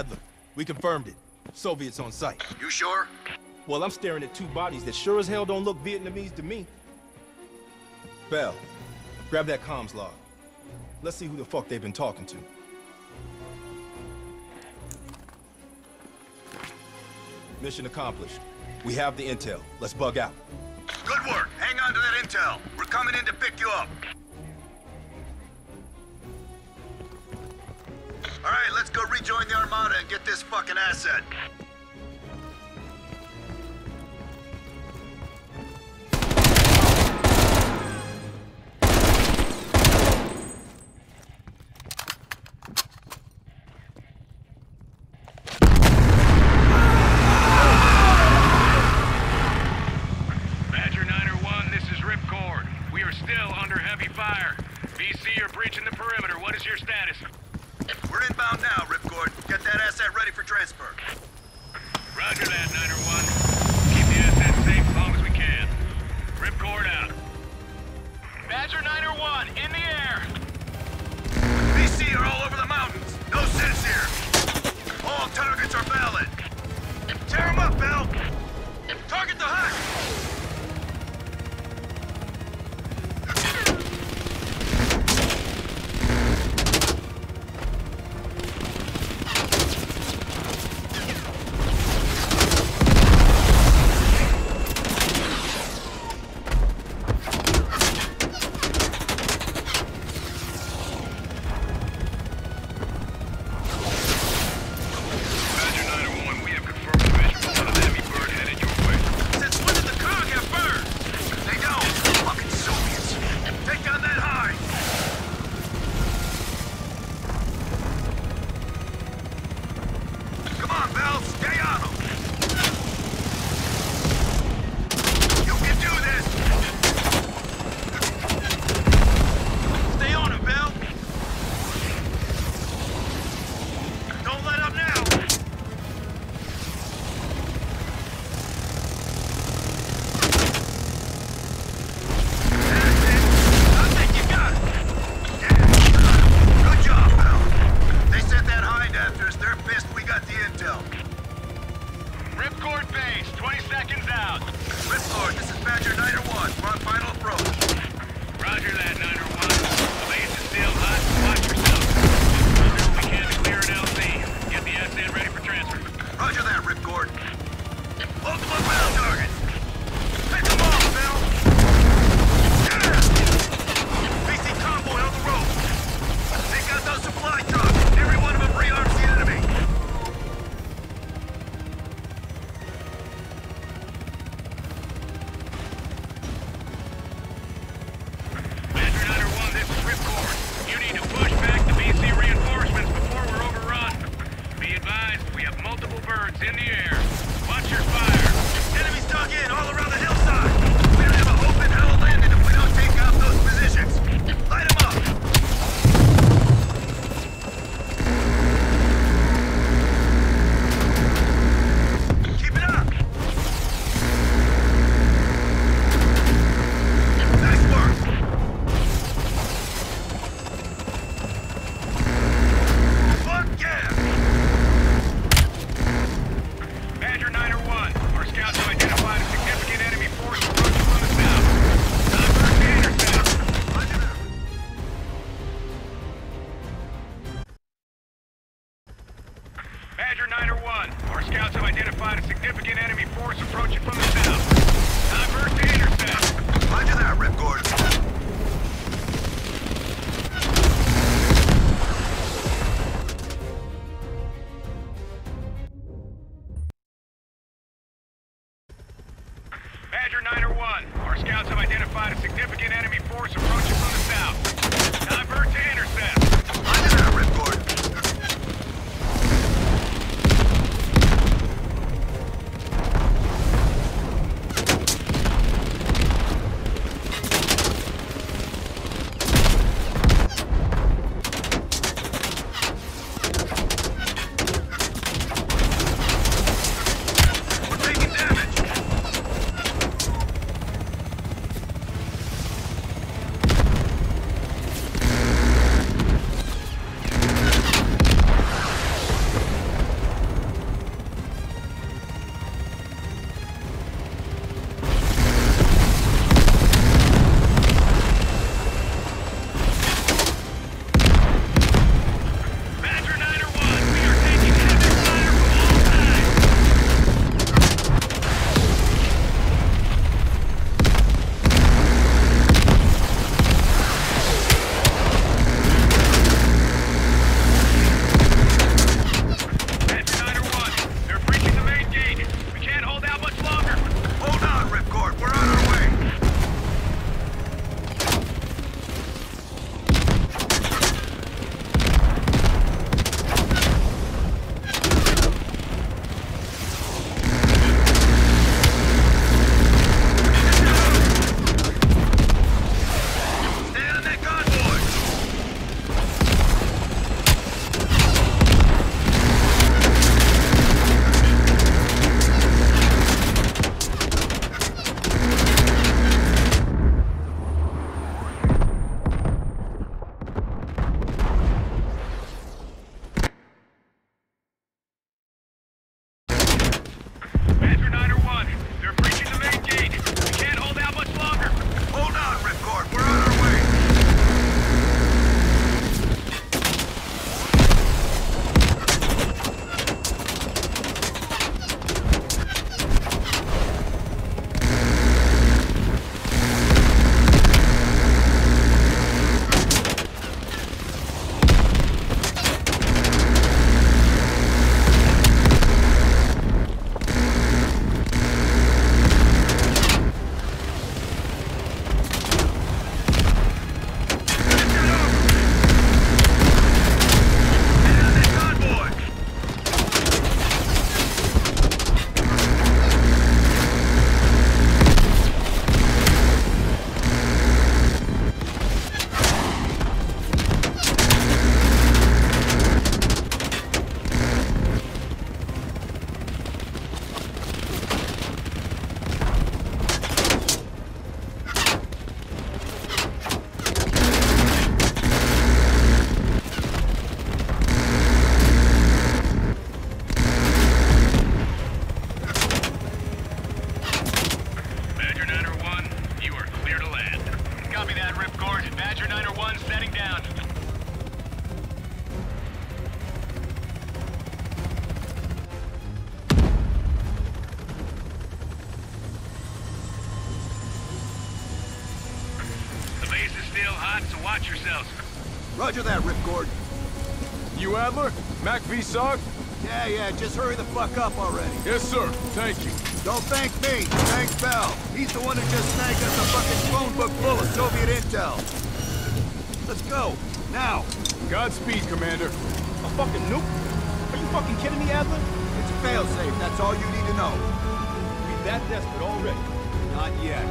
Adler. We confirmed it. Soviets on site. You sure? Well, I'm staring at two bodies that sure as hell don't look Vietnamese to me. Bell, grab that comms log. Let's see who the fuck they've been talking to. Mission accomplished. We have the intel. Let's bug out. Good work. Hang on to that intel. We're coming in to pick you up. All right, let's go rejoin the Armada an asset. Roger that, Ripcord. You Adler? MACV-SOG? Yeah, yeah, just hurry the fuck up already. Yes, sir. Thank you. Don't thank me, thank Bell. He's the one who just snagged us a fucking phone book full of Soviet intel. Let's go, now. Godspeed, Commander. A fucking nuke? Are you fucking kidding me, Adler? It's a failsafe, that's all you need to know. We that desperate already. Not yet.